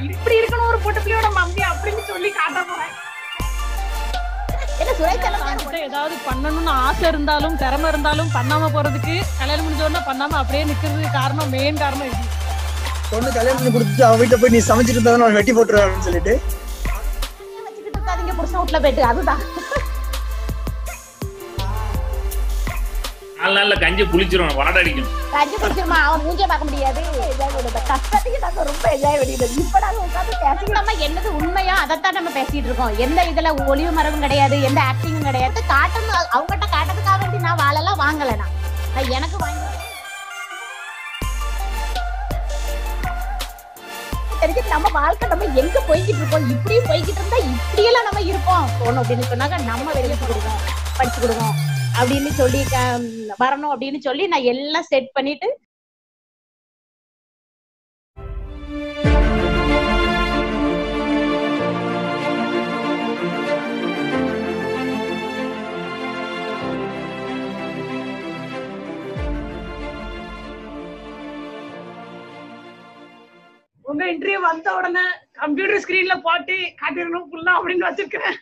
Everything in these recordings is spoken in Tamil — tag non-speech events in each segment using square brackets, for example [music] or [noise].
இல்ல இப்படி இருக்கணும் ஒரு பொட்டு பிள்ளையோட மம்மி அப்படின்னு சொல்லி காட்ட போறேன். ஏதாவது பண்ணணும்னு ஆசை இருந்தாலும் திறமை இருந்தாலும் பண்ணாம போறதுக்கு கல்யாணம் முடிஞ்ச உடனே பண்ணாம அப்படியே நிக்கிறதுக்கு காரணம் மெயின் காரணம் இது. பொண்ணு கல்யாணம் பண்ணி கொடுத்துட்டு அவன் வீட்டுல போய் நீ சமைச்சிட்டு இருந்தா நான் வெட்டி போட்டுருவேன் அப்படின்னு சொல்லிட்டு. வச்சுக்கிட்டு இருக்காதீங்க புருஷன் வீட்டுல போயிட்டு. அதுதான். நாலு நாள்ல கஞ்சி புளிச்சிரும் வாடடிக்கும் கஞ்சி குடிச்சிருமா அவன் மூஞ்சே பார்க்க முடியாது. கஷ்டத்துக்கு நாங்க ரொம்ப என்ஜாய் பண்ணிடுது இப்ப நாங்க உட்காந்து நம்ம என்னது உண்மையா? அதைத்தான் நம்ம பேசிட்டு இருக்கோம். எந்த இதுல ஒளிவு மரபும் கிடையாது எந்த ஆக்டிங்கும் கிடையாது. காட்டணும் அவங்ககிட்ட காட்டுறதுக்காக வேண்டி நான் வாழெல்லாம் வாங்கல நான். எனக்கு வாங்கி தெரிஞ்சு நம்ம வாழ்க்கை நம்ம எங்க போய்கிட்டு இருக்கோம்? இப்படியும் போய்கிட்டு இருந்தா இப்படியெல்லாம் நம்ம இருப்போம். போகணும் அப்படின்னு சொன்னாங்க நம்ம வெளியே கொடுக்கோம் படிச்சு கொடுக்கோம் அப்படின்னு சொல்லி வரணும் அப்படின்னு சொல்லி நான் எல்லாம் செட் பண்ணிட்டு உங்க இன்டர்வியூ வந்த உடனே கம்ப்யூட்டர் ஸ்கிரீன்ல போட்டு காட்டிடணும் ஃபுல்லா அப்படின்னு வச்சிருக்கிறேன்.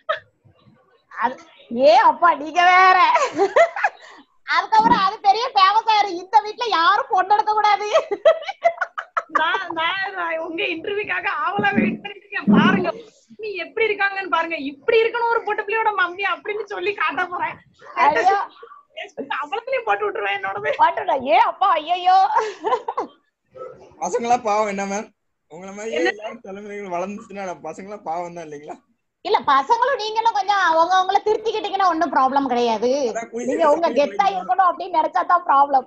அது ஏ அப்பா நீங்க வேற. அதுக்கப்புறம் அது பெரிய ஃபேமஸ் ஆயிரும். இந்த வீட்ல யாரும் பொண்ணு எடுக்க கூடாது. நான் நான் நான் உங்க இன்டர்வியூக்காக ஆவலா வெயிட் பண்ணிட்டு இருக்கேன் பாருங்க நீ எப்படி இருக்காங்கன்னு பாருங்க. இப்படி இருக்கணும் ஒரு பொட்டு பிள்ளையோட மம்மி அப்படின்னு சொல்லி காட்ட போறேன். அவளத்துலயும் போட்டு விட்டுருவேன் என்னோடது. பாட்டுடா ஏ அப்பா ஐயோ பசங்களா பாவம். என்ன மேம் உங்களை மாதிரி எல்லாரும் தலைமுறைகள் வளர்ந்துச்சுன்னா பசங்களா பாவம் தான் இல்லைங்களா? இல்ல பசங்களும் நீங்களும் கொஞ்சம் அவங்க அவங்கள திருத்திக்கிட்டீங்கன்னா ஒண்ணும் ப்ராப்ளம் கிடையாது. நீங்க உங்க கெத்தா இருக்கணும் அப்படின்னு நினைச்சா தான் ப்ராப்ளம்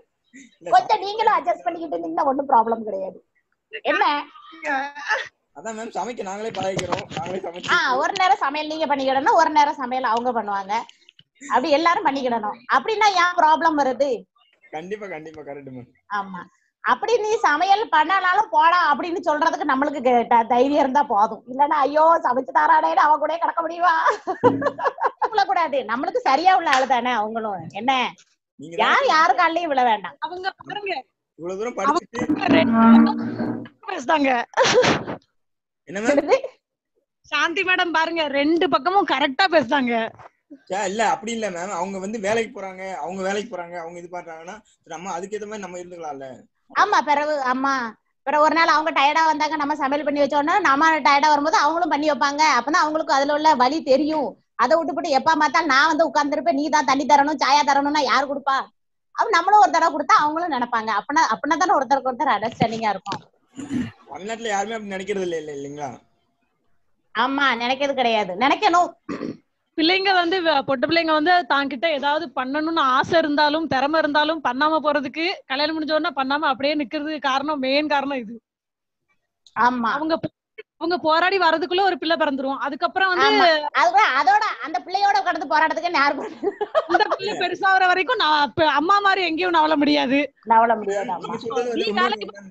கொஞ்சம் நீங்களும் அட்ஜஸ்ட் பண்ணிக்கிட்டு இருந்தீங்கன்னா ஒண்ணும் ப்ராப்ளம் கிடையாது. என்ன? அதான் மேம் சமைக்க நாங்களே பழகிக்கிறோம். நாங்களே ஆ ஒரு நேரம் சமையல் நீங்க பண்ணிக்கிடணும் ஒரு நேரம் சமையல் அவங்க பண்ணுவாங்க. அப்படி எல்லாரும் பண்ணிக்கிடணும். அப்படின்னா ஏன் ப்ராப்ளம் வருது? கண்டிப்பா கண்டிப்பா கரெக்ட் மேம் ஆமா. அப்படி நீ சமையல் பண்ணனாலும் போடா அப்படின்னு சொல்றதுக்கு நம்மளுக்கு தைரியம் இருந்தா போதும். இல்லன்னா ஐயோ சமைச்சு தாராடேன்னு அவ கூட கிடக்க முடியுமா? கூடாது நம்மளுக்கு சரியா உள்ள ஆளு தானே அவங்களும். என்ன? யார் யாரு காலையும் விழ வேண்டாம். அவங்க பாருங்க. இவ்வளவு தூரம் படிச்சுட்டு பேசுதாங்க என்ன? சாந்தி மேடம் பாருங்க ரெண்டு பக்கமும் கரெக்டா பேசுதாங்க இல்ல அப்படி இல்ல மேம் அவங்க வந்து வேலைக்கு போறாங்க அவங்க வேலைக்கு போறாங்க அவங்க இது பண்றாங்கன்னா நம்ம அதுக்கேத்த மாதிரி நம்ம இருந்துக்கலாம்ல. ஆமா பிறகு ஆமா. பிறகு ஒரு நாள் அவங்க டயர்டா வந்தாங்க நம்ம சமையல் பண்ணி வச்சோன்னா நம்ம டயர்டா வரும்போது அவங்களும் பண்ணி வைப்பாங்க. அப்பதான் அவங்களுக்கு அதுல உள்ள வலி தெரியும். அதை விட்டுப்புட்டு எப்ப பார்த்தாலும் நான் வந்து உட்கார்ந்துருப்பேன். நீ தான் தண்ணி தரணும் சாயா தரணும்னா யார் கொடுப்பா? அப்ப நம்மளும் ஒரு தடவை கொடுத்தா அவங்களும் நினைப்பாங்க. அப்படின்னா அப்படின்னா தானே ஒருத்தருக்கு ஒருத்தர் அண்டர்ஸ்டாண்டிங்கா இருக்கும். தமிழ்நாட்டுல யாருமே அப்படி நினைக்கிறது இல்ல இல்ல இல்லைங்களா? ஆமா நினைக்கிறது கிடையாது. நினைக்கணும். பிள்ளைங்க வந்து பொட்டு பிள்ளைங்க வந்து தாங்கிட்ட ஏதாவது பண்ணணும்னு ஆசை இருந்தாலும் திறமை இருந்தாலும் பண்ணாம போறதுக்கு கல்யாணம் முடிஞ்ச உடனே பண்ணாம அப்படியே நிக்கிறதுக்கு காரணம் மெயின் காரணம் இது. ஆமா. அவங்க அவங்க போராடி வரதுக்குள்ள ஒரு பிள்ளை பிறந்துரும். அதுக்கப்புறம் வந்து அதோட அந்த பிள்ளையோட கடந்து போராட்டத்துக்கு யார் இந்த பிள்ளை பெருசாகிற வரைக்கும் நான் அம்மா மாதிரி எங்கேயும் நவள முடியாது. நவள முடியாது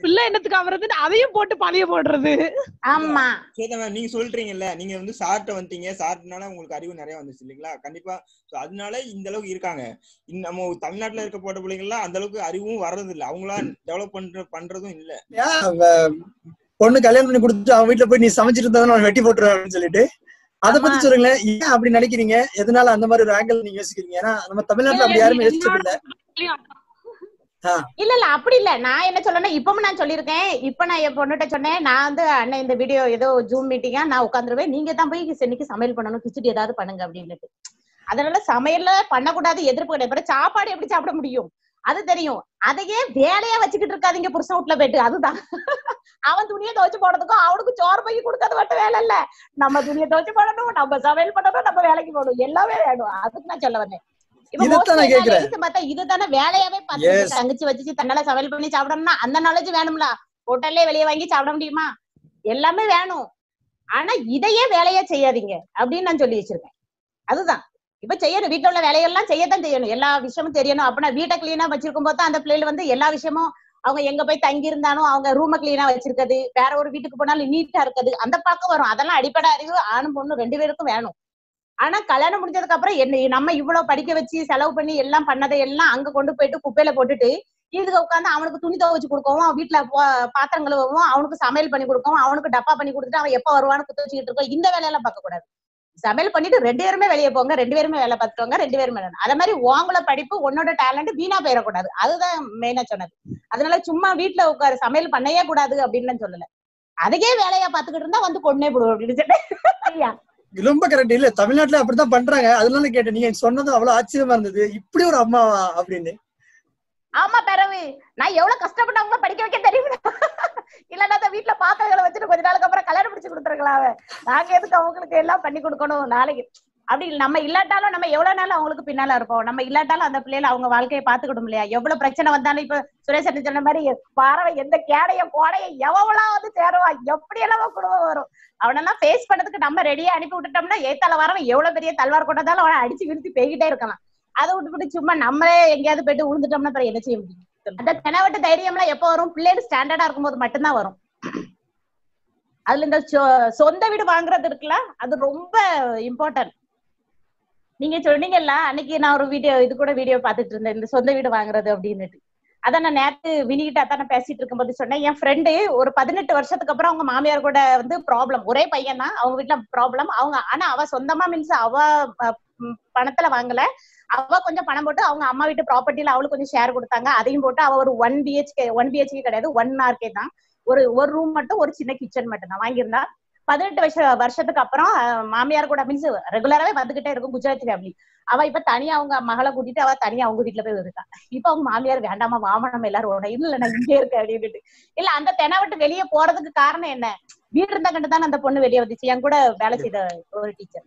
பிள்ளை என்னத்துக்கு ஆவறதுன்னு அதையும் போட்டு பழிய போடுறது. ஆமா. நீங்க சொல்றீங்கல்ல நீங்க வந்து சார்ட்ட வந்துட்டீங்க சார்ட்னால உங்களுக்கு அறிவு நிறைய வந்துச்சு இல்லைங்களா? கண்டிப்பா. அதனால இந்த அளவுக்கு இருக்காங்க. நம்ம தமிழ்நாட்டுல இருக்க போட்ட பிள்ளைங்கலாம் அந்த அளவுக்கு அறிவும் வர்றது இல்ல அவங்களா டெவலப் பண்ற பண்றதும் இல்ல. பொண்ணு கல்யாணம் பண்ணி கொடுத்துட்டு அவன் வீட்டுல போய் நீ சமைச்சிட்டு இருந்தா நான் வெட்டி போட்டுருவேன் அப்படின்னு சொல்லிட்டு. அதை பத்தி. சொல்லுங்களேன். ஏன் அப்படி நினைக்கிறீங்க? எதனால அந்த மாதிரி ஒரு ஆங்கிள் நீங்க யோசிக்கிறீங்க? ஏன்னா நம்ம தமிழ்நாட்டுல அப்படி யாருமே யோசிச்சது இல்ல. இல்ல இல்ல அப்படி இல்ல. நான் என்ன சொல்லணும் இப்பவும் நான் சொல்லியிருக்கேன். இப்ப நான் என் பொண்ணுகிட்ட சொன்னேன் நான் வந்து அண்ணன் இந்த வீடியோ ஏதோ ஜூம் மீட்டிங்கா நான் உட்காந்துருவேன் நீங்க தான் போய் இன்னைக்கு சமையல் பண்ணணும் கிச்சடி ஏதாவது பண்ணுங்க அப்படின்னுட்டு. அதனால சமையல்ல பண்ணக்கூடாது எதிர்ப்பு கிடையாது. சாப்பாடு எப்படி சாப்பிட முடியும்? அது தெரியும். அதையே வேலையா வச்சுக்கிட்டு இருக்காதீங்க புருஷன் வீட்டுல போயிட்டு. அதுதான். அவன் துணியை துவைச்சு போடுறதுக்கும் அவனுக்கு சோறு பைக்கு கொடுக்கறது மட்டும் வேலை இல்ல. நம்ம துணியை துவைச்சு போடணும் நம்ம சமையல் பண்ணணும் நம்ம வேலைக்கு போகணும். எல்லாமே வேணும். அதுக்கு நான் சொல்ல வந்தேன். பார்த்தா இதுதானே வேலையாவே. இருக்காங்க. தங்கச்சி வச்சு தன்னால சமையல் பண்ணி சாப்பிடணும்னா அந்த நாலேஜ் வேணும்ல. ஹோட்டல்லே வெளியே வாங்கி சாப்பிட முடியுமா? எல்லாமே வேணும். ஆனா இதையே வேலையா செய்யாதீங்க அப்படின்னு நான் சொல்லி வச்சிருக்கேன். அதுதான். இப்ப செய்யணும். வீட்டுல உள்ள வேலையெல்லாம் செய்யத்தான் செய்யணும். எல்லா விஷயமும் தெரியணும். அப்படின்னா வீட்டை கிளீனா வச்சிருக்கும் போது அந்த பிள்ளைகள் வந்து எல்லா விஷயமும் அவங்க எங்க போய் தங்கி இருந்தாலும் அவங்க ரூம கிளீனா வச்சிருக்கிறது வேற ஒரு வீட்டுக்கு போனாலும் நீட்டா இருக்குது அந்த பக்கம் வரும். அதெல்லாம் அடிப்படை அறிவு ஆணும் பொண்ணு ரெண்டு பேருக்கும் வேணும். ஆனா கல்யாணம் முடிஞ்சதுக்கு அப்புறம் என்ன நம்ம இவ்வளவு படிக்க வச்சு செலவு பண்ணி எல்லாம் பண்ணதை எல்லாம் அங்க கொண்டு போயிட்டு குப்பையில போட்டுட்டு இதுக்கு உட்காந்து அவனுக்கு துணி துவைச்சு கொடுக்கவும் வீட்டுல பாத்திரம் கழுவவும் அவனுக்கு சமையல் பண்ணி கொடுக்கவும் அவனுக்கு டப்பா பண்ணி கொடுத்துட்டு அவன் எப்ப வருவான்னு குத்து வச்சுக்கிட்டு இருக்கோம். இந்த வேலையெல்லாம் பார்க்க கூடாது சமையல் பண்ணிட்டு ரெண்டு பேருமே வெளியே போங்க ரெண்டு பேருமே வேலை பார்த்துட்டு ரெண்டு பேருமே வேலை. அதே மாதிரி உங்கள படிப்பு உன்னோட டேலண்ட் வீணா போயிடக்கூடாது. அதுதான் மெயினா சொன்னது. அதனால சும்மா வீட்டுல உட்காரு சமையல் பண்ணவே கூடாது அப்படின்னு சொல்லல. அதுக்கே வேலையா பாத்துக்கிட்டு இருந்தா வந்து கொன்னே போடுவோம் அப்படின்னு சொல்லிட்டு ரொம்ப கரெக்ட் இல்ல தமிழ்நாட்டுல அப்படித்தான் பண்றாங்க. அதனால தான் கேட்டேன் நீங்க சொன்னது அவ்வளவு ஆச்சரியமா இருந்தது. இப்படி ஒரு அம்மாவா அப்படின்னு. ஆமா பிறவு நான் எவ்வளவு கஷ்டப்பட்டவங்கள படிக்க வைக்க தெரியுமா? இல்லன்னா அந்த வீட்டுல பாத்திரங்களை வச்சுட்டு கொஞ்ச நாளுக்கு அப்புறம் கல்யாணம் முடிச்சு கொடுத்துருக்கலாம் நாங்க எதுக்கு அவங்களுக்கு எல்லாம் பண்ணி கொடுக்கணும் நாளைக்கு? அப்படி நம்ம இல்லாட்டாலும் நம்ம எவ்வளவு நாள் அவங்களுக்கு பின்னால இருப்போம்? நம்ம இல்லாட்டாலும் அந்த பிள்ளைல அவங்க வாழ்க்கையை பாத்துக்கிடும் இல்லையா? எவ்வளவு பிரச்சனை வந்தாலும் இப்ப சுரேஷ் சொன்ன மாதிரி பாறவை எந்த கேடைய கோடைய எவ்வளவு வந்து சேருவா? எப்படி எல்லாம் குடும்பம் வரும். அவனெல்லாம் ஃபேஸ் பண்ணதுக்கு நம்ம ரெடியா அனுப்பி விட்டுட்டோம்னா ஏத்தால வரவன் எவ்வளவு பெரிய தல்வார் கொண்டதாலும் அவனை அடிச்சு விருத்தி பெய்கிட்டே இருக்கலாம். அதை விட்டுவிட்டு சும்மா நம்மளே எங்கேயாவது போயிட்டு விழுந்துட்டோம்னா அப்புறம் என்ன செய்ய முடியும்? அந்த தெனவட்டு தைரியம்லாம் எப்ப வரும்? பிள்ளைகள் ஸ்டாண்டர்டா இருக்கும்போது மட்டும்தான் வரும். அதுல இந்த சொ- சொந்த வீடு வாங்குறது இருக்குல்ல அது ரொம்ப இம்பார்ட்டன்ட் நீங்க சொன்னீங்கல்ல அன்னைக்கு நான் ஒரு வீடியோ இது கூட வீடியோ பாத்துட்டு இருந்தேன் இந்த சொந்த வீடு வாங்குறது அப்படின்னுட்டு. அதான் நான் நேற்று வினிகிட்ட அதான் பேசிட்டு இருக்கும்போது சொன்னேன். என் ஃப்ரெண்டு ஒரு பதினெட்டு வருஷத்துக்கு அப்புறம் அவங்க மாமியார் கூட வந்து ப்ராப்ளம் ஒரே பையன் தான் அவங்க வீட்டுல ப்ராப்ளம் அவங்க ஆனா அவ சொந்தமா மீன்ஸ் அவ பணத்துல வாங்கல. அவ கொஞ்சம் பணம் போட்டு அவங்க அம்மா வீட்டு ப்ராப்பர்ட்டில அவளுக்கு கொஞ்சம் ஷேர் கொடுத்தாங்க. அதையும் போட்டு அவ ஒரு ஒன் பிஹெச்கே ஒன் பிஹெச்கே கிடையாது ஒன் ஆர்கே தான். ஒரு ஒரு ரூம் மட்டும் ஒரு சின்ன கிச்சன் மட்டும் தான் வாங்கியிருந்தா. பதினெட்டு வருஷ வருஷத்துக்கு அப்புறம் மாமியார் கூட மீன்ஸ் ரெகுலராவே வந்துகிட்டே இருக்கும் குஜராத்தி ஃபேமிலி அவ இப்ப தனியா அவங்க மகளை கூட்டிட்டு அவ தனியா அவங்க வீட்டுல போய் இருக்கா. இப்ப அவங்க மாமியார் வேண்டாமா வாமனம் எல்லாரும் ஓட இல்ல நான் இங்கே இருக்கேன் அப்படின்ட்டு இல்ல அந்த தெனை விட்டு வெளியே போறதுக்கு காரணம் என்ன? வீடு இருந்தா கண்டு தானே அந்த பொண்ணு வெளியே வந்துச்சு. என் கூட வேலை செய்த ஒரு டீச்சர்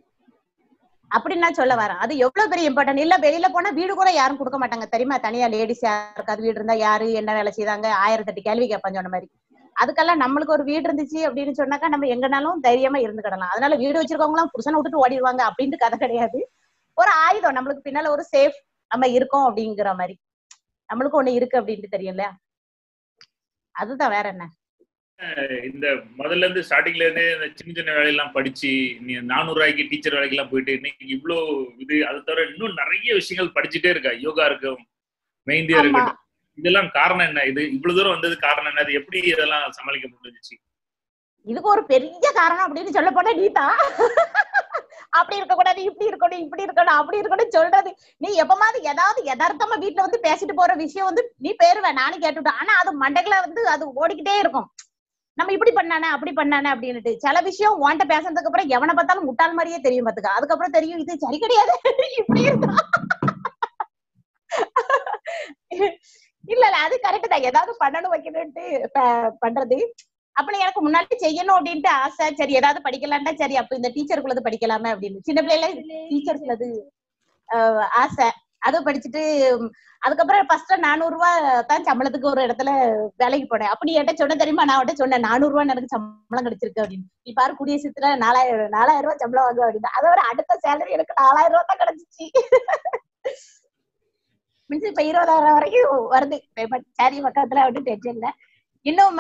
அப்படின்னு நான் சொல்ல வரேன். அது எவ்வளவு பெரிய இம்பார்ட்டன்ட் இல்ல வெளியில போனா வீடு கூட யாரும் கொடுக்க மாட்டாங்க. தெரியுமா? தனியா லேடிஸ் யாருக்காவது வீடு இருந்தா யாரு? என்ன வேலை செய்தாங்க ஆயிரத்தெட்டு கேள்வி கேட்பாங்க சொன்ன மாதிரி. அதுக்கெல்லாம் நம்மளுக்கு ஒரு வீடு இருந்துச்சு அப்படின்னு சொன்னாக்கா நம்ம எங்கனாலும் தைரியமா இருந்துக்கிடலாம். அதனால வீடு வச்சிருக்கவங்க எல்லாம் புருஷனை விட்டுட்டு ஓடிடுவாங்க அப்படின்ட்டு கதை கிடையாது. ஒரு ஆயுதம் நம்மளுக்கு பின்னால ஒரு சேஃப் நம்ம இருக்கோம் அப்படிங்கிற மாதிரி. நம்மளுக்கு ஒண்ணு இருக்கு அப்படின்ட்டு தெரியும்ல? அதுதான் வேற என்ன? இந்த முதல்ல இருந்து ஸ்டார்டிங்ல இருந்தே இந்த சின்ன சின்ன வேலையெல்லாம் படிச்சு நீ நானூறு ரூபாய்க்கு டீச்சர் வேலைக்கு எல்லாம் போயிட்டு இன்னைக்கு இவ்வளோ இது அதை தவிர இன்னும் நிறைய விஷயங்கள் படிச்சுட்டே இருக்கா? யோகா இருக்கும் மெஹந்தியா இருக்கட்டும். இதெல்லாம் காரணம் என்ன? இது இவ்வளவு தூரம் வந்தது காரணம் என்ன? அது எப்படி இதெல்லாம் சமாளிக்க முடிஞ்சுச்சு? இதுக்கு ஒரு பெரிய காரணம் அப்படின்னு சொல்ல போனா நீதா அப்படி இருக்க கூடாது இப்படி இருக்கணும் இப்படி இருக்கணும் அப்படி இருக்கணும் சொல்றது. நீ எப்பமாவது ஏதாவது யதார்த்தமா வீட்டுல வந்து பேசிட்டு போற விஷயம் வந்து நீ பேருவ நானும் கேட்டுட்டேன் ஆனா அது மண்டைக்குள்ள வந்து அது ஓடிக்கிட்டே இருக்கும். நம்ம இப்படி பண்ணானே அப்படி பண்ணானே அப்படின்னுட்டு சில விஷயம் உன்கிட்ட பேசுனதுக்கு அப்புறம் எவனை பார்த்தாலும் முட்டாள் மாதிரியே தெரியும் பாத்துக்க. அதுக்கப்புறம் தெரியும் இது சரி கிடையாது. [laughs] இப்படி இருக்கா இல்ல இல்ல அது கரெக்ட் தான். ஏதாவது பண்ணணும் வைக்கணும்ட்டு பண்றது. அப்ப எனக்கு முன்னாடி செய்யணும் அப்படின்ட்டு ஆசை. சரி ஏதாவது படிக்கலாம்டா. சரி அப்ப இந்த டீச்சருக்குள்ளது படிக்கலாமே அப்படின்னு. சின்ன பிள்ளைல டீச்சர்ஸ்லது ஆசை. அதை படிச்சுட்டு அதுக்கப்புறம் ஃபர்ஸ்ட் நானூறு ரூபா தான் சம்பளத்துக்கு ஒரு இடத்துல வேலைக்கு போனேன். அப்படி என்கிட்ட சொன்ன தெரியுமா? நான் அவட்ட சொன்னேன் நானூறு ரூபா எனக்கு சம்பளம் கிடைச்சிருக்கு அப்படின்னு. நீ பாரு கூடிய சீத்துல நாலாயிரம் நாலாயிரம் ரூபாய் சம்பளம் வாங்க அப்படின்னு. அதை விட அடுத்த சேலரி எனக்கு நாலாயிரம் ரூபா தான் கிடைச்சிச்சு. மீன்ஸ் இப்ப இருபதாயிரம் வரைக்கும் வருது. பேமெண்ட் சரி பக்கத்துல அப்படின்னு டென்ஷன் இல்ல. இன்னும்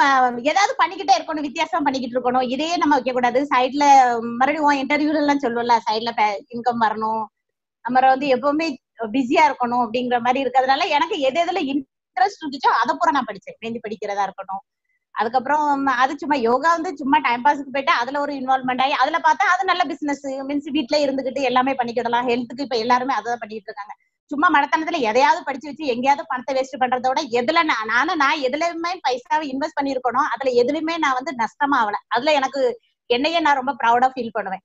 ஏதாவது பண்ணிக்கிட்டே இருக்கணும் வித்தியாசம் பண்ணிக்கிட்டு இருக்கணும். இதையே நம்ம வைக்க கூடாது சைட்ல மறுபடியும் இன்டர்வியூல எல்லாம் சொல்லுவோம்ல சைட்ல இன்கம் வரணும். நம்ம வந்து எப்பவுமே பிஸியா இருக்கணும் அப்படிங்கிற மாதிரி இருக்கிறதுனால எனக்கு எது எதுல இன்ட்ரெஸ்ட் இருந்துச்சோ அதை பூரா நான் படிச்சேன். மேந்தி படிக்கிறதா இருக்கட்டும். அதுக்கப்புறம் அது சும்மா யோகா வந்து சும்மா டைம் பாஸ்க்கு போயிட்டு அதுல ஒரு இன்வால்மெண்ட் ஆகி அதுல பார்த்தா அது நல்ல பிசினஸ் மீன்ஸ் வீட்டுல இருந்துகிட்டு எல்லாமே பண்ணிக்கிடலாம். ஹெல்த்துக்கு இப்ப எல்லாருமே அதான் பண்ணிட்டு இருக்காங்க. சும்மா மடத்தனத்துல எதையாவது படிச்சு வச்சு எங்கேயாவது பணத்தை வேஸ்ட் பண்றத விட எதுல நான் நானும் நான் எதுலயுமே பைசாவை இன்வெஸ்ட் பண்ணிருக்கணும் அதுல எதுலயுமே நான் வந்து நஷ்டமா ஆகல அதுல எனக்கு என்னையே நான் ரொம்ப ப்ரௌடா ஃபீல் பண்ணுவேன்.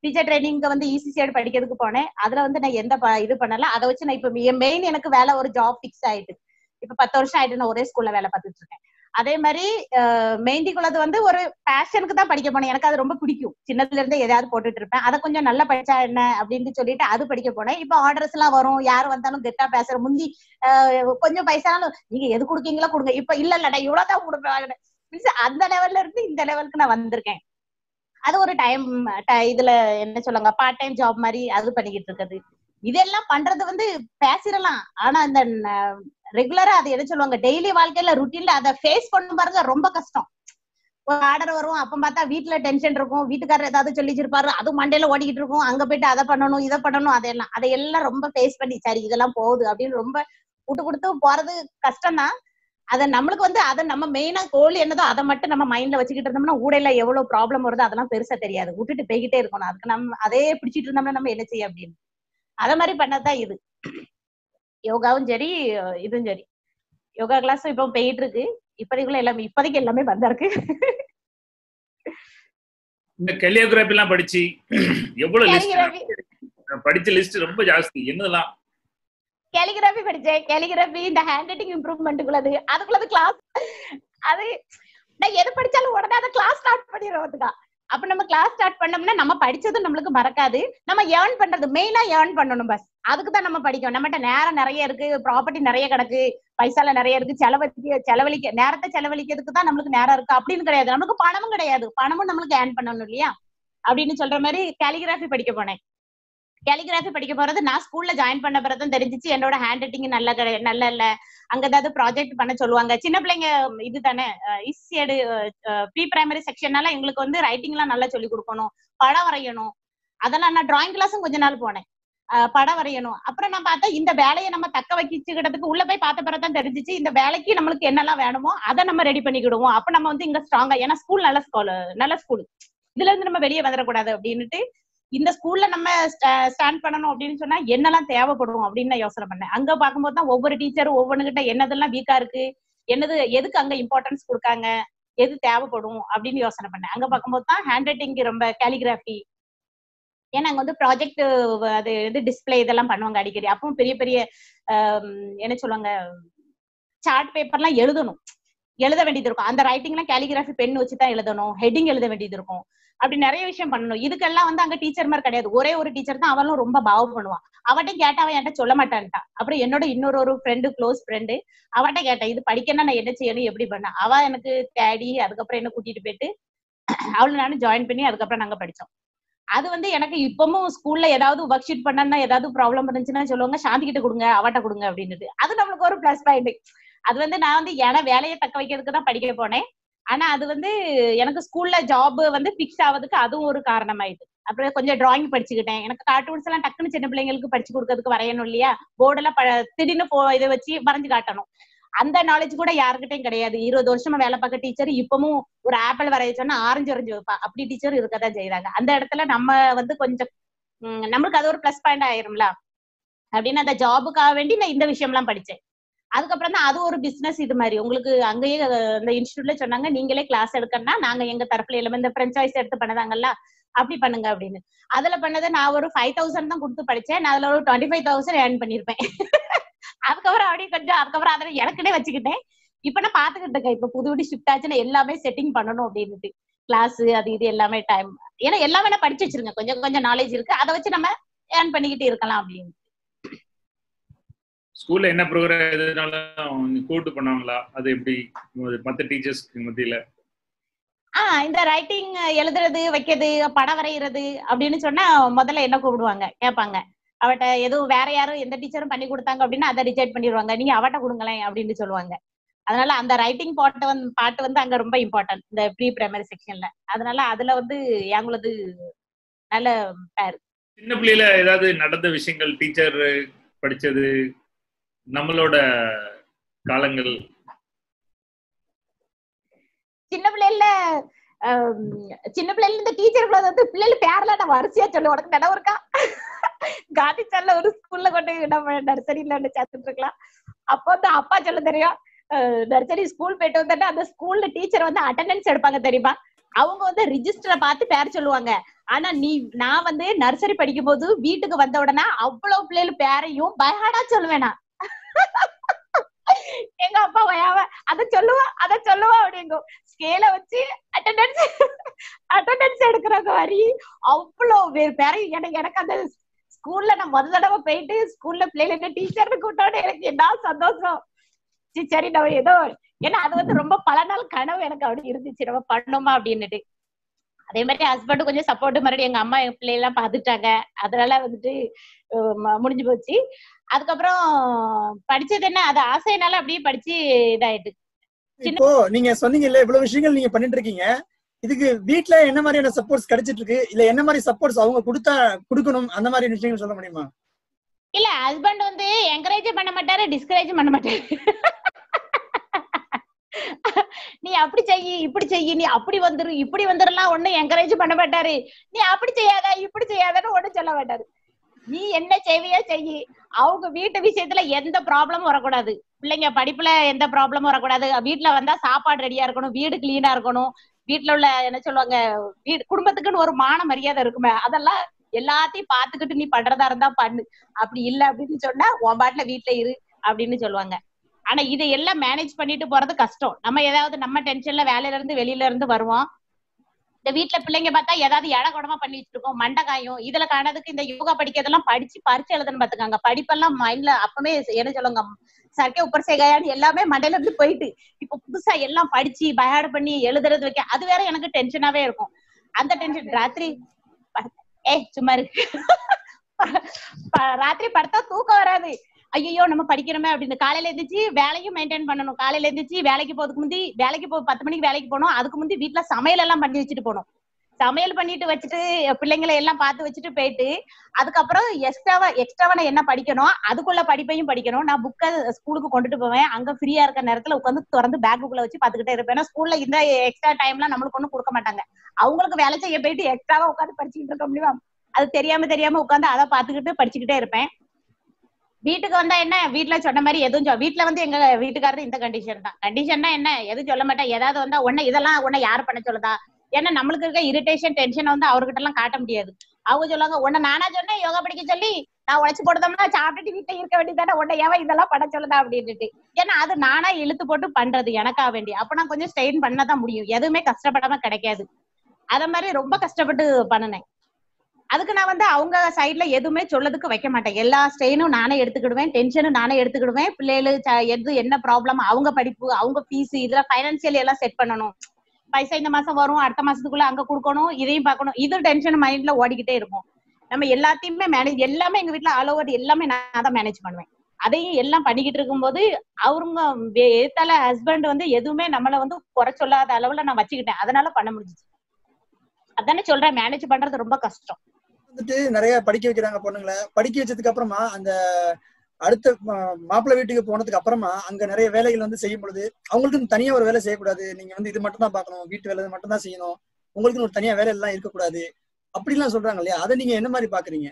டீச்சர் ட்ரைனிங்க வந்து இசிசியோட படிக்கிறதுக்கு போனேன். அதுல வந்து நான் எந்த ப- இது பண்ணல. அதை வச்சு நான் இப்ப மெயின் எனக்கு வேலை ஒரு ஜாப் ஃபிக்ஸ் ஆயிட்டு. இப்ப பத்து வருஷம் ஆயிட்டு நான் ஒரே ஸ்கூல்ல வேலை பார்த்துட்டு இருக்கேன். அதே மாதிரி மெஹந்திக்குள்ளது வந்து ஒரு பேஷனுக்கு தான் படிக்க போனேன். எனக்கு அது ரொம்ப பிடிக்கும். சின்னதுல இருந்தே எதையாவது போட்டுட்டு இருப்பேன். அதை கொஞ்சம் நல்லா படிச்சா என்ன அப்படின்னு சொல்லிட்டு அது படிக்க போனேன். இப்ப ஆர்டர்ஸ் எல்லாம் வரும். யார் வந்தாலும் கெட்டா பேசுற முந்தி கொஞ்சம் பைசாலும் நீங்க எது கொடுக்கீங்களோ கொடுங்க. இப்ப இல்ல இல்லடா இவ்வளவுதான் கொடுப்பேன் மீன்ஸ் அந்த லெவல்ல இருந்து இந்த லெவலுக்கு நான் வந்திருக்கேன். அது ஒரு டைம் இதுல என்ன சொல்லுங்க பார்ட் டைம் ஜாப் மாதிரி அது பண்ணிக்கிட்டு இருக்குது. இதெல்லாம் பண்றது வந்து பேசிடலாம். ஆனா இந்த ரெகுலரா அது என்ன சொல்லுவாங்க டெய்லி வாழ்க்கையில ருட்டீன்ல அதை ஃபேஸ் பண்ணும் பாருங்க ரொம்ப கஷ்டம். ஒரு ஆர்டர் வரும் அப்ப பார்த்தா வீட்டுல டென்ஷன் இருக்கும் வீட்டுக்காரர் ஏதாவது சொல்லிச்சிருப்பாரு அது மண்டையில ஓடிக்கிட்டு இருக்கும் அங்க போயிட்டு அதை பண்ணணும் இதை பண்ணணும் அதெல்லாம் அதையெல்லாம் ரொம்ப ஃபேஸ் பண்ணி சரி இதெல்லாம் போகுது அப்படின்னு ரொம்ப விட்டு கொடுத்து போறது கஷ்டம் தான் அத நம்மளுக்கு வந்து அதை நம்ம மெயினா கோல் என்னதோ அதை மட்டும் நம்ம மைண்ட்ல வச்சுக்கிட்டு இருந்தோம்னா ஊடையில எவ்வளவு ப்ராப்ளம் வருதோ அதெல்லாம் பெருசா தெரியாது. விட்டுட்டு போய்கிட்டே இருக்கணும். அதுக்கு நம்ம அதே பிடிச்சிட்டு இருந்தோம்னா நம்ம என்ன செய்ய அப்படின்னு. அத மாதிரி பண்ணதான் இது. யோகாவும் சரி இதுவும் சரி. யோகா கிளாஸ் இப்போ போயிட்டு இருக்கு இப்போதைக்குள்ள எல்லாமே இப்போதைக்கு எல்லாமே பந்தா இருக்கு இந்த கெலியோகிராபி எல்லாம் படிச்சு எவ்வளவு படிச்ச லிஸ்ட் ரொம்ப ஜாஸ்தி. என்னதெல்லாம்? கேலிகிராஃபி படிச்சேன் கேலிகிராபி இந்த ஹேண்ட் ரைட்டிங் இம்ப்ரூவ்மெண்ட்டுக்குள்ளது அதுக்குள்ளது கிளாஸ் அது நான் எது படிச்சாலும் உடனே அதை கிளாஸ் ஸ்டார்ட் பண்ணிடுறதுக்கா அப்ப நம்ம கிளாஸ் ஸ்டார்ட் பண்ணோம்னா நம்ம படிச்சதும் நம்மளுக்கு மறக்காது. நம்ம ஏர்ன் பண்றது மெயினா ஏர்ன் பண்ணணும் பஸ் அதுக்கு தான் நம்ம படிக்கணும். நம்மகிட்ட நேரம் நிறைய இருக்கு ப்ராப்பர்ட்டி நிறைய கிடக்கு பைசால நிறைய இருக்கு செலவழிக்க செலவழிக்க நேரத்தை செலவழிக்கிறதுக்கு தான் நம்மளுக்கு நேரம் இருக்கு. அப்படின்னு கிடையாது. நமக்கு பணமும் கிடையாது. பணமும் நம்மளுக்கு ஏர்ன் பண்ணணும் இல்லையா? அப்படின்னு சொல்ற மாதிரி கேலிகிராஃபி படிக்க போனேன். டெலிகிராஃபி படிக்க போறது நான் ஸ்கூல்ல ஜாயின் பண்ண பிறகு தெரிஞ்சிச்சு என்னோட ஹேண்ட் ரைட்டிங் நல்ல கிடையாது நல்ல இல்ல. அங்க ஏதாவது ப்ராஜெக்ட் பண்ண சொல்லுவாங்க. சின்ன பிள்ளைங்க இது தானே இசியடு ப்ரீ பிரைமரி செக்ஷன்னால எங்களுக்கு வந்து ரைட்டிங் எல்லாம் நல்லா சொல்லி கொடுக்கணும். படம் வரையணும். அதெல்லாம் நான் டிராயிங் கிளாஸும் கொஞ்ச நாள் போனேன். படம் வரையணும். அப்புறம் நான் பார்த்தா இந்த வேலையை நம்ம தக்க வச்சுக்கிட்டதுக்கு உள்ள போய் பார்த்த பிறகு தான் தெரிஞ்சிச்சு இந்த வேலைக்கு நம்மளுக்கு என்னெல்லாம் வேணுமோ அதை நம்ம ரெடி பண்ணிக்கிடுவோம். அப்ப நம்ம வந்து இங்க ஸ்ட்ராங்கா ஏன்னா ஸ்கூல் நல்ல ஸ்கூல் நல்ல ஸ்கூல் இதுல இருந்து நம்ம வெளியே வந்துடக்கூடாது அப்படின்னுட்டு இந்த ஸ்கூல்ல நம்ம ஸ்டாண்ட் பண்ணணும் அப்படின்னு சொன்னா என்னெல்லாம் தேவைப்படும் அப்படின்னு நான் யோசனை பண்ணேன். அங்க பார்க்கும்போது தான் ஒவ்வொரு டீச்சரும் ஒவ்வொன்றுகிட்ட என்னதெல்லாம் வீக்கா இருக்கு என்னது எதுக்கு அங்க இம்பார்ட்டன்ஸ் கொடுக்காங்க எது தேவைப்படும் அப்படின்னு யோசனை பண்ணேன். அங்க பார்க்கும்போது தான் ஹேண்ட் ரைட்டிங் ரொம்ப கேலிகிராஃபி ஏன்னா அங்க வந்து ப்ராஜெக்ட் அது இது டிஸ்பிளே இதெல்லாம் பண்ணுவாங்க அடிக்கடி. அப்பவும் பெரிய பெரிய என்ன சொல்லுவாங்க சார்ட் பேப்பர்லாம் எழுதணும். எழுத வேண்டியது இருக்கும். அந்த ரைட்டிங்லாம் கேலிகிராஃபி பெண் வச்சு தான் எழுதணும். ஹெட்டிங் எழுத வேண்டியது இருக்கும். அப்படி நிறைய விஷயம் பண்ணணும். இதுக்கெல்லாம் வந்து அங்க டீச்சர் மாதிரி கிடையாது. ஒரே ஒரு டீச்சர் தான் அவளும் ரொம்ப பாவம் பண்ணுவான். அவட்ட கேட்டா அவன் என்கிட்ட சொல்ல மாட்டான்ட்டான். அப்புறம் என்னோட இன்னொரு ஒரு ஃப்ரெண்டு க்ளோஸ் ஃப்ரெண்டு அவட்ட கேட்டேன் இது படிக்கணும்னா நான் என்ன செய்யணும்? எப்படி பண்ண? அவ எனக்கு தேடி அதுக்கப்புறம் என்ன கூட்டிட்டு போயிட்டு அவளை நானும் ஜாயின் பண்ணி அதுக்கப்புறம் நாங்க படிச்சோம். அது வந்து எனக்கு இப்பவும் ஸ்கூல்ல ஏதாவது ஒர்க் ஷீட் பண்ணா ஏதாவது ப்ராப்ளம் இருந்துச்சுன்னா சொல்லுவாங்க சாந்தி கிட்ட கொடுங்க அவட்ட கொடுங்க அப்படின்னுட்டு. அது நம்மளுக்கு ஒரு பிளஸ் பாயிண்ட் அது வந்து நான் வந்து ஏன்னா வேலையை தக்க வைக்கிறதுக்கு தான் படிக்க போனேன். ஆனா அது வந்து எனக்கு ஸ்கூல்ல ஜாப் வந்து பிக்ஸ் ஆவதுக்கு அதுவும் ஒரு காரணமாயிட்டு. அப்புறம் கொஞ்சம் டிராயிங் படிச்சுக்கிட்டேன். எனக்கு கார்ட்டூன்ஸ் எல்லாம் டக்குன்னு சின்ன பிள்ளைங்களுக்கு படிச்சு கொடுக்கறதுக்கு வரையணும் இல்லையா? போர்டெல்லாம் திடீர்னு போ இதை வச்சு வரைஞ்சு காட்டணும். அந்த நாலேஜ் கூட யாருக்கிட்டையும் கிடையாது. இருபது வருஷமா வேலை பார்க்க டீச்சர் இப்பவும் ஒரு ஆப்பிள் வரைய சொன்னா ஆரஞ்சு வரைஞ்சு வைப்பா. அப்படி டீச்சர் இருக்கதான் செய்யறாங்க அந்த இடத்துல நம்ம வந்து கொஞ்சம் நம்மளுக்கு அது ஒரு பிளஸ் பாயிண்ட் ஆயிரும்ல. அப்படின்னு அந்த ஜாபுக்காக வேண்டி நான் இந்த விஷயம்லாம் படிச்சேன். அதுக்கப்புறம் தான் அது ஒரு பிசினஸ் இது மாதிரி. உங்களுக்கு அங்கேயே அந்த இந்த இன்ஸ்டியூட்ல சொன்னாங்க நீங்களே கிளாஸ் எடுக்கணும்னா நாங்க எங்க தரப்புல எல்லாமே இந்த பிரெஞ்சாய்ஸ் எடுத்து பண்ணதாங்கல்ல அப்படி பண்ணுங்க அப்படின்னு. அதுல பண்ணதை நான் ஒரு ஃபைவ் தௌசண்ட் தான் கொடுத்து படிச்சேன். நான் அதுல ஒரு டுவெண்ட்டி ஃபைவ் தௌசண்ட் ஏர்ன் பண்ணிருப்பேன். அதுக்கப்புறம் அப்படியே கொஞ்சம் அதுக்கப்புறம் அதை எனக்குன்னே வச்சுக்கிட்டேன். இப்ப நான் பாத்துக்கிட்டு இருக்கேன். இப்ப புது வீடு ஷிஃப்ட் ஆச்சுன்னா எல்லாமே செட்டிங் பண்ணணும் அப்படின்னுட்டு. கிளாஸ் அது இது எல்லாமே டைம் ஏன்னா எல்லாமே நான் படிச்சு வச்சிருங்க கொஞ்சம் கொஞ்சம் நாலேஜ் இருக்கு. அதை வச்சு நம்ம ஏர்ன் பண்ணிக்கிட்டு இருக்கலாம் அப்படின்னு. ஸ்கூல்ல என்ன ப்ரோக்ராம் எதுனாலும் கூட்டு பண்ணுவாங்களா அது எப்படி? மத்த டீச்சர்ஸ்க்கு மத்தியில? ஆஹ் இந்த ரைட்டிங் எழுதுறது வைக்கிறது படம் வரைகிறது அப்படின்னு சொன்னா முதல்ல என்ன கூப்பிடுவாங்க? கேட்பாங்க. அவட்ட எதுவும் வேற யாரும் எந்த டீச்சரும் பண்ணி கொடுத்தாங்க அப்படின்னா அதை ரிஜெக்ட் பண்ணிடுவாங்க. நீங்க அவட்ட கொடுங்களேன் அப்படின்னு சொல்லுவாங்க. அதனால அந்த ரைட்டிங் பாட்டு வந்து பாட்டு வந்து அங்க ரொம்ப இம்பார்ட்டன்ட் இந்த ப்ரீ பிரைமரி செக்ஷன்ல அதனால அதுல வந்து எங்களது நல்ல பேர் சின்ன பிள்ளையில ஏதாவது நடந்த விஷயங்கள் டீச்சர் படிச்சது நம்மளோட காலங்கள். சின்ன பிள்ளைல சின்ன பிள்ளைல இந்த டீச்சர் வந்து பிள்ளைல பேர்ல நான் வரிசையா சொல்லு உனக்கு நினைவு இருக்கா? காந்தி சார்ல ஒரு ஸ்கூல்ல கொண்டு நம்ம நர்சரியில வந்து சேர்த்துட்டு இருக்கலாம். அப்போ வந்து அப்பா சொல்ல தெரியும் நர்சரி ஸ்கூல் போயிட்டு வந்துட்டு அந்த ஸ்கூல்ல டீச்சர் வந்து அட்டெண்டன்ஸ் எடுப்பாங்க தெரியுமா? அவங்க வந்து ரிஜிஸ்டரை பார்த்து பேர் சொல்லுவாங்க. ஆனா நீ நான் வந்து நர்சரி படிக்கும் போது வீட்டுக்கு வந்த உடனே அவ்வளவு பிள்ளைகள் பேரையும் பயஹாடா சொல்லுவேனா [laughs] எங்க அப்பா வயாவ அத சொல்லுவா அத சொல்லுவா அப்படிங்கும். ஸ்கேல வச்சு அட்டண்டன்ஸ் அட்டெண்டன்ஸ் எடுக்கிறவங்க வரி. அவ்வளவு பேர் பேரை எனக்கு எனக்கு அந்த ஸ்கூல்ல நான் முதல் தடவை போயிட்டு ஸ்கூல்ல பிள்ளைகளுக்கு டீச்சர்னு கூட்டோட எனக்கு என்ன சந்தோஷம். சரி நம்ம ஏதோ ஏன்னா அது வந்து ரொம்ப பல நாள் கனவு எனக்கு அப்படி இருந்துச்சு. நம்ம பண்ணோமா அப்படின்னுட்டு. அதே மாதிரி ஹஸ்பண்ட் கொஞ்சம் சப்போர்ட் மறுபடியும் எங்க அம்மா என் பிள்ளையெல்லாம் பாத்துட்டாங்க அதனால வந்துட்டு முடிஞ்சு போச்சு. அதுக்கப்புறம் படிச்சது என்ன? அது ஆசையினால அப்படியே படிச்சு இதாயிட்டு. இப்போ நீங்க சொன்னீங்கல்ல இவ்வளவு விஷயங்கள் நீங்க பண்ணிட்டு இருக்கீங்க இதுக்கு வீட்ல என்ன மாதிரியான சப்போர்ட்ஸ் கிடைச்சிட்டு இருக்கு இல்ல என்ன மாதிரி சப்போர்ட்ஸ் அவங்க கொடுத்தா கொடுக்கணும்? அந்த மாதிரி விஷயங்கள் சொல்ல முடியுமா? இல்ல ஹஸ்பண்ட் வந்து என்கரேஜ் பண்ண மாட்டாரு டிஸ்கரேஜ் பண்ண மாட்டாரு. அப்படி செய்யி இப்படி செய்யி நீ அப்படி வந்துரு இப்படி வந்துடலாம் ஒண்ணு என்கரேஜ் பண்ண மாட்டாரு. நீ அப்படி செய்யாத இப்படி செய்யாதன்னு ஒண்ணும் சொல்ல மாட்டாரு. நீ என்ன செய்வியோ செய்யி. அவங்க வீட்டு விஷயத்துல எந்த ப்ராப்ளமும் வரக்கூடாது. பிள்ளைங்க படிப்புல எந்த ப்ராப்ளமும் வரக்கூடாது. வீட்டுல வந்தா சாப்பாடு ரெடியா இருக்கணும் வீடு கிளீனா இருக்கணும். வீட்டுல உள்ள என்ன சொல்லுவாங்க வீடு குடும்பத்துக்குன்னு ஒரு மான மரியாதை இருக்குமே அதெல்லாம் எல்லாத்தையும் பாத்துக்கிட்டு நீ பண்றதா இருந்தா பண்ணு. அப்படி இல்ல அப்படின்னு சொன்னா உன் பாட்டுல வீட்டுல இரு அப்படின்னு சொல்லுவாங்க. ஆனா இதை எல்லாம் மேனேஜ் பண்ணிட்டு போறது கஷ்டம். நம்ம ஏதாவது நம்ம டென்ஷன்ல வேலையில இருந்து வெளியில இருந்து வருவோம். இந்த வீட்டுல பிள்ளைங்க பார்த்தா ஏதாவது இட குடமா பண்ணி வச்சிருக்கோம் மண்டகாயம் இதுல காணதுக்கு இந்த யோகா படிக்கிறதெல்லாம் படிச்சு பரிச்சு எழுதுன்னு பாத்துக்காங்க படிப்பெல்லாம் மைண்ட்ல அப்பவே என்ன சொல்லுங்க சர்க்கே உப்பர் சேகாயான்னு எல்லாமே மண்டையில இருந்து போயிட்டு இப்ப புதுசா எல்லாம் படிச்சு பயாடு பண்ணி எழுதுறது வைக்க அது வேற எனக்கு டென்ஷனாவே இருக்கும். அந்த டென்ஷன் ராத்திரி ஏ சும்மா இருக்கு ராத்திரி படுத்தா தூக்கம் வராது. ஐயோ நம்ம படிக்கிறோமே அப்படின்னு காலையில எழுந்திரிச்சு வேலையும் மெயின்டைன் பண்ணணும். காலையில எழுந்திரிச்சு வேலைக்கு போறதுக்கு முந்தி வேலைக்கு போ பத்து மணிக்கு வேலைக்கு போகணும். அதுக்கு முந்தி வீட்டுல சமையல் எல்லாம் பண்ணி வச்சுட்டு போகணும். சமையல் பண்ணிட்டு வச்சுட்டு பிள்ளைங்களை எல்லாம் பார்த்து வச்சுட்டு போயிட்டு அதுக்கப்புறம் எக்ஸ்ட்ராவா எக்ஸ்ட்ராவா நான் என்ன படிக்கணும்? அதுக்குள்ள படிப்பையும் படிக்கணும். நான் புக்கை ஸ்கூலுக்கு கொண்டுட்டு போவேன். அங்க ஃப்ரீயா இருக்க நேரத்துல உட்காந்து திறந்து பேக்குக்குள்ள வச்சு பாத்துக்கிட்டே இருப்பேன். ஏன்னா ஸ்கூல்ல இந்த எக்ஸ்ட்ரா டைம்லாம் நம்மளுக்கு ஒண்ணும் கொடுக்க மாட்டாங்க. அவங்களுக்கு வேலை செய்ய போயிட்டு எக்ஸ்ட்ராவா உட்காந்து படிச்சுக்கிட்டு இருக்க முடியுமா? அது தெரியாம தெரியாம உட்காந்து அதை பாத்துக்கிட்டு படிச்சுக்கிட்டே இருப்பேன். வீட்டுக்கு வந்தா என்ன? வீட்டுல சொன்ன மாதிரி எதுவும் சொல் வீட்டுல வந்து எங்க வீட்டுக்காரர் இந்த கண்டிஷன் தான். கண்டிஷன்னா என்ன? எதுவும் சொல்ல மாட்டேன் ஏதாவது வந்தா உன்ன இதெல்லாம் உன்ன யார் பண்ண சொல்லுதா? ஏன்னா நம்மளுக்கு இருக்க இரிட்டேஷன் டென்ஷன் வந்து அவர்கிட்ட எல்லாம் காட்ட முடியாது. அவங்க சொல்லுவாங்க உன்ன நானா சொன்னேன்? யோகா படிக்க சொல்லி நான் உழைச்சு போடுதோம்னா சாப்பிட்டுட்டு வீட்டுல இருக்க வேண்டியதானே உன்னை ஏவன் இதெல்லாம் பண்ண சொல்லுதா? அப்படின்ட்டு ஏன்னா அது நானா இழுத்து போட்டு பண்றது எனக்கா வேண்டி. அப்ப நான் கொஞ்சம் ஸ்ட்ரெயின் பண்ணதான் முடியும். எதுவுமே கஷ்டப்படாம கிடைக்காது. அத மாதிரி ரொம்ப கஷ்டப்பட்டு பண்ணினேன். அதுக்கு நான் வந்து அவங்க சைட்ல எதுவுமே சொல்லதுக்கு வைக்க மாட்டேன். எல்லா ஸ்ட்ரெயினும் நானே எடுத்துக்கிடுவேன். டென்ஷனும் நானே எடுத்துக்கிடுவேன். பிள்ளைகள் எது என்ன ப்ராப்ளம் அவங்க படிப்பு அவங்க ஃபீஸ் இதுல பைனான்சியல் எல்லாம் செட் பண்ணணும். பைசா இந்த மாசம் வரும் அடுத்த மாசத்துக்குள்ள அங்க கொடுக்கணும் இதையும் பார்க்கணும். இது டென்ஷன் மைண்ட்ல ஓடிக்கிட்டே இருக்கும். நம்ம எல்லாத்தையுமே மேனேஜ் எல்லாமே எங்க வீட்டுல ஆல் ஓவர் எல்லாமே நான் தான் மேனேஜ் பண்ணுவேன். அதையும் எல்லாம் பண்ணிக்கிட்டு இருக்கும்போது அவருங்க எத்தால ஹஸ்பண்ட் வந்து எதுவுமே நம்மள வந்து குறை சொல்லாத அளவுல நான் வச்சுக்கிட்டேன். அதனால பண்ண முடிஞ்சிச்சு. அதானே சொல்றேன் மேனேஜ் பண்றது ரொம்ப கஷ்டம். வந்துட்டு நிறைய படிக்க வைக்கிறாங்க பொண்ணுங்களை. படிக்க வச்சதுக்கு அப்புறமா அந்த அடுத்த மாப்பிள்ளை வீட்டுக்கு போனதுக்கு அப்புறமா அங்க நிறைய வேலைகள் வந்து செய்யும் பொழுது அவங்களுக்கு தனியா ஒரு வேலை செய்யக்கூடாது. நீங்க வந்து இது மட்டும் தான் பார்க்கணும். வீட்டு வேலை மட்டும் தான் செய்யணும். உங்களுக்கு ஒரு தனியா வேலை எல்லாம் இருக்கக்கூடாது. அப்படிலாம் சொல்றாங்க இல்லையா? அதை நீங்க என்ன மாதிரி பாக்குறீங்க